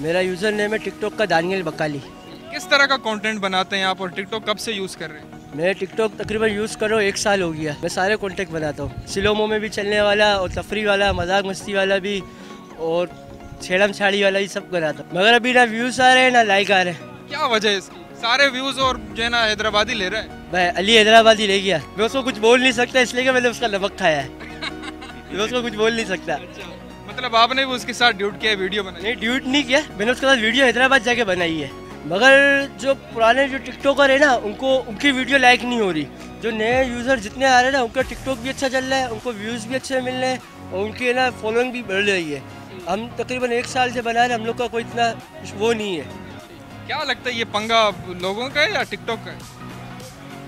मेरा user name है TikTok का दानियल बकाली। किस तरह का कंटेंट बनाते हैं आप और टिकटॉक कब से यूज़ कर रहे हैं? मैं टिकटॉक तकरीबन यूज़ कर रहा हूँ एक साल हो गया। मैं सारे कॉन्टेक्ट बनाता हूँ। सिलोमो में भी चलने वाला और तफरी वाला मज़ाक मस्ती वाला भी और छेड़म छाड़ी वाला भी सब बनाता हूँ। मगर अभी ना व्यूज़ आ रहे हैं ना लाइक आ रहे हैं। क्या वजह है इसकी? सारे व्यूज़ और जो है ना हैदराबादी ले रहे हैं। मैं अली हैदराबादी ले गया। मैं उसको कुछ बोल नहीं सकता इसलिए कि मैंने उसका नमक खाया है। मैं उसको कुछ बोल नहीं सकता। मतलब आपने भी उसके साथ ड्यूट किया वीडियो बनाई? नहीं ड्यूट नहीं किया। मैंने उसके साथ वीडियो हैदराबाद जाके बनाई है। मगर जो पुराने जो टिकटॉकर है ना उनको उनकी वीडियो लाइक नहीं हो रही। जो नए यूज़र जितने आ रहे हैं ना उनका टिकटॉक भी अच्छा चल रहा है उनको व्यूज़ भी अच्छे मिल रहे हैं और उनकी ना फॉलोइंग भी बढ़ रही है। हम तकरीबन एक साल से बना रहे हम लोग का कोई इतना वो नहीं है। क्या लगता है ये पंगा लोगों का है या टिकटॉक का है?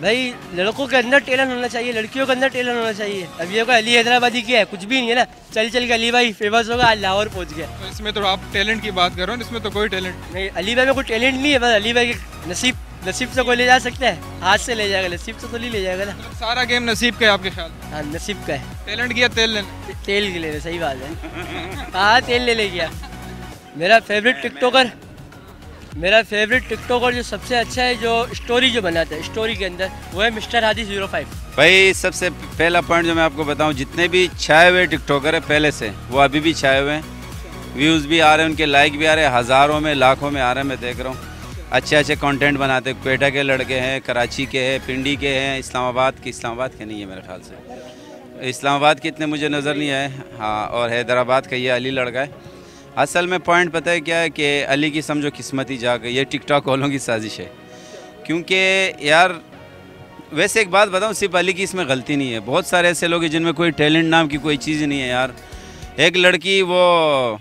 भाई लड़कों के अंदर टैलेंट होना चाहिए लड़कियों के अंदर टैलेंट होना चाहिए। अब ये कोई अली हैदराबादी किया है कुछ भी नहीं है ना। चल चल के अली भाई फ़ेमस होगा आज लाहौर पहुँच गया। तो इसमें तो आप टैलेंट की बात कर रहे हो इसमें तो कोई टैलेंट नहीं। अली भाई में कोई टैलेंट नहीं है बस अली भाई के नसीब नसीब से कोई ले जा सकता है। हाथ से ले जाएगा नसीब से तो नहीं ले जाएगा ना। सारा गेम नसीब का है आपके ख्याल हाँ नसीब का है। टैलेंट किया तेल लेने? तेल के लिए सही बात है। हाँ तेल ले ले गया। मेरा फेवरेट टिकटॉकर मेरा फेवरेट टिकटॉकर जो सबसे अच्छा है, जो स्टोरी जो बनाता है स्टोरी के अंदर, वो है मिस्टर हादी ज़ीरो फाइव भाई, सबसे पहला पॉइंट जो मैं आपको बताऊँ, जितने भी छाए हुए टिकटॉकर है, पहले से, वो अभी भी छाए हुए हैं। व्यूज़ भी आ रहे हैं, उनके लाइक भी आ रहे हैं, हज़ारों में, लाखों में आ रहे हैं, मैं देख रहा हूँ। अच्छे अच्छे कंटेंट बनाते हैं, क्वेटा के लड़के हैं, कराची के हैं, पिंडी के हैं, इस्लामाबाद के इस्लामाबाद के नहीं है मेरे ख्याल से। इस्लामाबाद के इतने मुझे नज़र नहीं आए। हाँ और हैदराबाद का ये अली लड़का है। असल में पॉइंट पता है क्या है कि अली की समझो किस्मत ही जा गई ये टिकटॉक वालों की साजिश है। क्योंकि यार, वैसे एक बात बताऊँ, सिर्फ़ अली की इसमें गलती नहीं है। बहुत सारे ऐसे लोग हैं जिनमें कोई टैलेंट नाम की कोई चीज़ नहीं है यार। एक लड़की वो,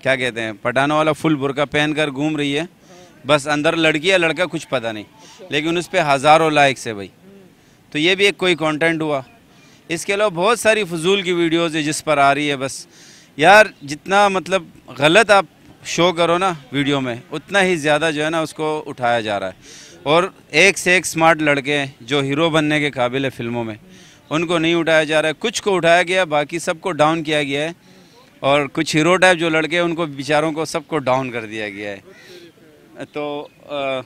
क्या कहते हैं पटानों वाला फुल बुरका पहन कर घूम रही है। बस अंदर लड़की या लड़का कुछ पता नहीं। लेकिन उस पर हज़ारों लाइक्स है भाई। तो ये भी एक कोई कंटेंट हुआ। इसके अलावा बहुत सारी फजूल की वीडियोज़ है जिस पर आ रही है बस। यार जितना मतलब गलत आप शो करो ना वीडियो में उतना ही ज़्यादा जो है ना उसको उठाया जा रहा है। और एक से एक स्मार्ट लड़के हैं जो हीरो बनने के काबिल है फ़िल्मों में उनको नहीं उठाया जा रहा है। कुछ को उठाया गया बाकी सबको डाउन किया गया है। और कुछ हीरो टाइप जो लड़के हैं उनको बेचारों को सबको डाउन कर दिया गया है। तो आ,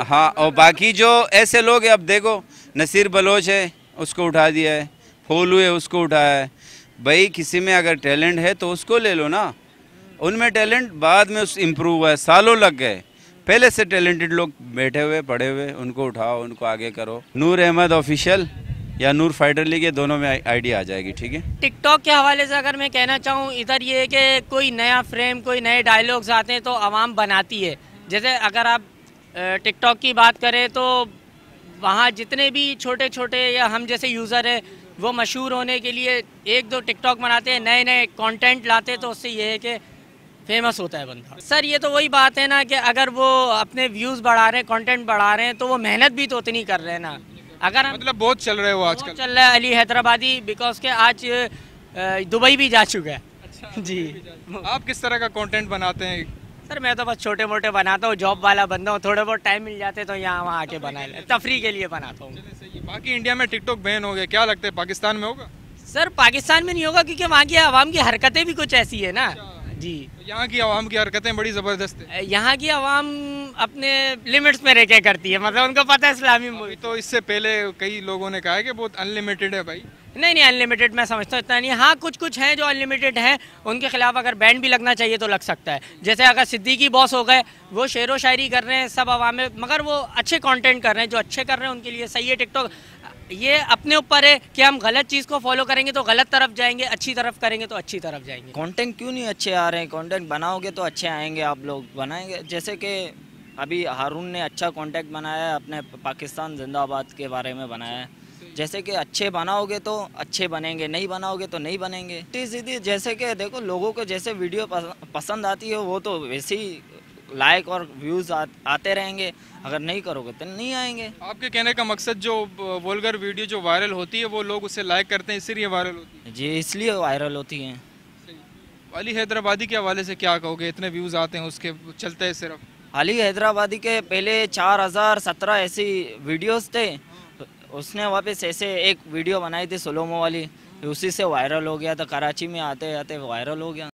हाँ और बाकी जो ऐसे लोग हैं अब देखो नसीर बलोच है उसको उठा दिया है फोलू है उसको उठाया है। भाई, किसी में अगर टैलेंट है तो उसको ले लो ना। उनमें टैलेंट बाद में उस इम्प्रूव हुआ है, सालों लग गए। पहले से टैलेंटेड लोग बैठे हुए, पढ़े हुए, उनको उठाओ, उनको आगे करो। नूर अहमद ऑफिशियल या नूर फाइटर लीग ये दोनों में आइडिया आ जाएगी, ठीक है? टिकटॉक के हवाले से अगर मैं कहना चाहूँ, इधर ये कि कोई नया फ्रेम कोई नए डायलॉग्स आते हैं तो आवाम बनाती है। जैसे अगर आप टिकटॉक की बात करें तो वहाँ जितने भी छोटे छोटे या हम जैसे यूज़र है वो मशहूर होने के लिए एक दो टिकटॉक बनाते हैं नए नए कंटेंट लाते हैं तो उससे ये है कि फ़ेमस होता है बंदा। सर ये तो वही बात है ना कि अगर वो अपने व्यूज़ बढ़ा रहे हैं कंटेंट बढ़ा रहे हैं तो वो मेहनत भी तो उतनी कर रहे हैं ना। अगर मतलब बहुत चल रहे हो आजकल। चल रहा है अली हैदराबादी बिकॉज़ के आज दुबई भी जा चुका है। अच्छा, जी। आप किस तरह का कंटेंट बनाते हैं? सर मैं तो बस छोटे मोटे बनाता हूँ जॉब वाला बंदा हूँ थोड़े बहुत टाइम मिल जाते तो यहाँ वहाँ आके बना ले तफरी के लिए बनाता हूँ। बाकी इंडिया में टिकटॉक बैन हो गया क्या लगता है पाकिस्तान में होगा? सर पाकिस्तान में नहीं होगा क्योंकि वहाँ की आवाम की हरकतें भी कुछ ऐसी है ना। अच्छा। जी। यहाँ की आवाम की हरकतें बड़ी ज़बरदस्त है। यहाँ की आवाम अपने लिमिट्स में रह के करती है मतलब उनको पता है इस्लामी मूवी तो इससे पहले कई लोगों ने कहा है कि बहुत अनलिमिटेड है भाई। नहीं नहीं अनलिमिटेड मैं समझता हूँ, इतना नहीं हाँ। कुछ कुछ हैं जो अनलिमिटेड हैं, उनके खिलाफ अगर बैंड भी लगना चाहिए तो लग सकता है। जैसे अगर सिद्दीकी बॉस हो गए, वो शेर व शायरी कर रहे हैं, सब आवाम मगर वो अच्छे कंटेंट कर रहे हैं, जो अच्छे कर रहे हैं उनके लिए, सही है टिकटॉक ये अपने ऊपर है कि हम गलत चीज़ को फॉलो करेंगे तो गलत तरफ़ जाएँगे, अच्छी तरफ़ करेंगे तो अच्छी तरफ़ जाएँगे। कंटेंट क्यों नहीं अच्छे आ रहे हैं? कंटेंट बनाओगे तो अच्छे आएँगे आप लोग, बनाएँगे। जैसे कि अभी हारून ने अच्छा कंटेंट बनाया है, अपने पाकिस्तान जिंदाबाद के बारे में बनाया है। जैसे कि अच्छे बनाओगे तो अच्छे बनेंगे नहीं बनाओगे तो नहीं बनेंगे। सीधी जैसे कि देखो लोगों को जैसे वीडियो पसंद आती है वो तो वैसे ही लाइक और व्यूज़ आ, आते रहेंगे। अगर नहीं करोगे तो नहीं आएँगे। आपके कहने का मकसद जो वोलगर वीडियो जो वायरल होती है वो लोग उसे लाइक करते हैं इसीलिए वायरल होती है। जी इसलिए वायरल होती हैं। अली हैदराबादी के हवाले से क्या कहोगे? इतने व्यूज़ आते हैं उसके चलते हैं सिर्फ़। अली हैदराबादी के पहले चार हज़ार सत्रह ऐसी वीडियोस थे। उसने वापस ऐसे एक वीडियो बनाई थी सोलोमो वाली, उसी से वायरल हो गया था, कराची में आते आते वायरल हो गया।